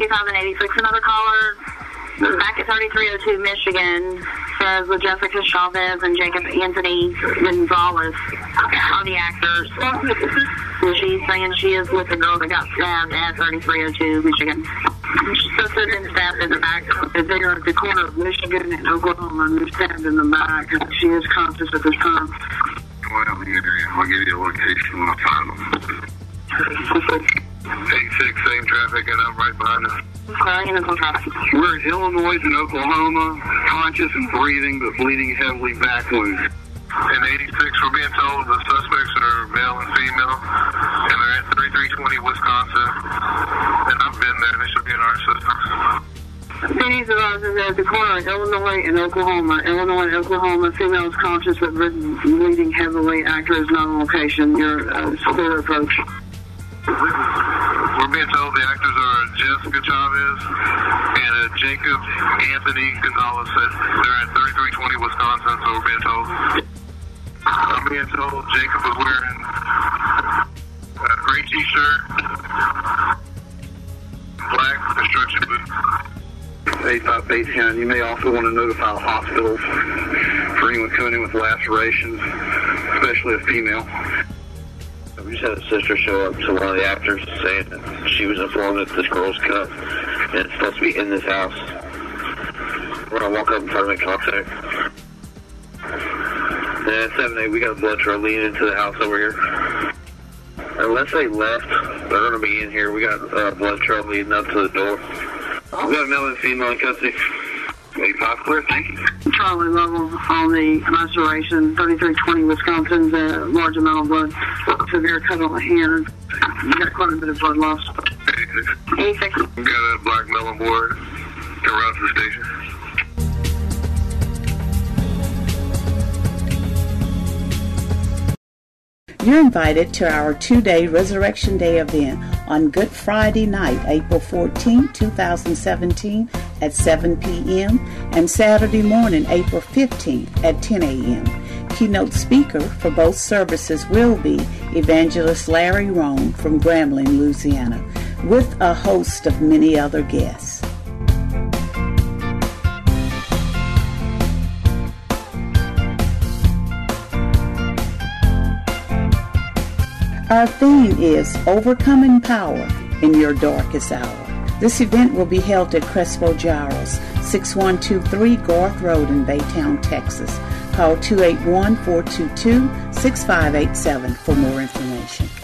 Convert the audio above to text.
2086, another caller. Back at 3302 Michigan says with Jessica Chavez and Jacob Anthony Gonzalez are the actors. And she's saying she is with the girl that got stabbed at 3302 Michigan. She's been stabbed in the back. Uh, they're at the corner of Michigan and Oklahoma and they're stabbed in the back. She is conscious at this time. Well, I'll give you, I'll give you a location when I find them. 86, same traffic, and I'm right behind us. We're in Illinois and Oklahoma, conscious and breathing, but bleeding heavily back wounds. In 86, we're being told the suspects are male and female, and they're at 3320 Wisconsin. And I've been there, they should be in our system. Phoenix advises at the corner of Illinois and Oklahoma. Illinois and Oklahoma, female is conscious but bleeding heavily. Actor is not on location. Your uh, clear approach. We're being told the actors are Jessica Chavez and uh, Jacob Anthony Gonzalez. They're at 3320 Wisconsin, so we're being told. I'm being told Jacob was wearing a gray t-shirt, black construction boots. 8589, you may also want to notify hospitals for anyone coming in with lacerations, especially a female. We just had a sister show up to one of the actors saying that she was informed that this girl's cut and it's supposed to be in this house. We're gonna walk up and try to make contact. Yeah, 7 8, we got a blood trail leading into the house over here. Unless they left, they're gonna be in here. We got a blood trail leading up to the door. We got a male and female in custody. 85 clear, thank you. Charlie level on the laceration, 3320 Wisconsin, the large amount of blood, severe cut on the hand. You got quite a bit of blood loss. 86. Got a black melon board. Go around to the station. You're invited to our two day Resurrection Day event on Good Friday night, April 14, 2017 at 7 p.m. and Saturday morning, April 15 at 10 a.m. Keynote speaker for both services will be Evangelist Larry Roan from Grambling, Louisiana, with a host of many other guests. Our theme is Overcoming Power in Your Darkest Hour. This event will be held at Crespo Gyros, 6123 Garth Road in Baytown, Texas. Call 281 422 6587 for more information.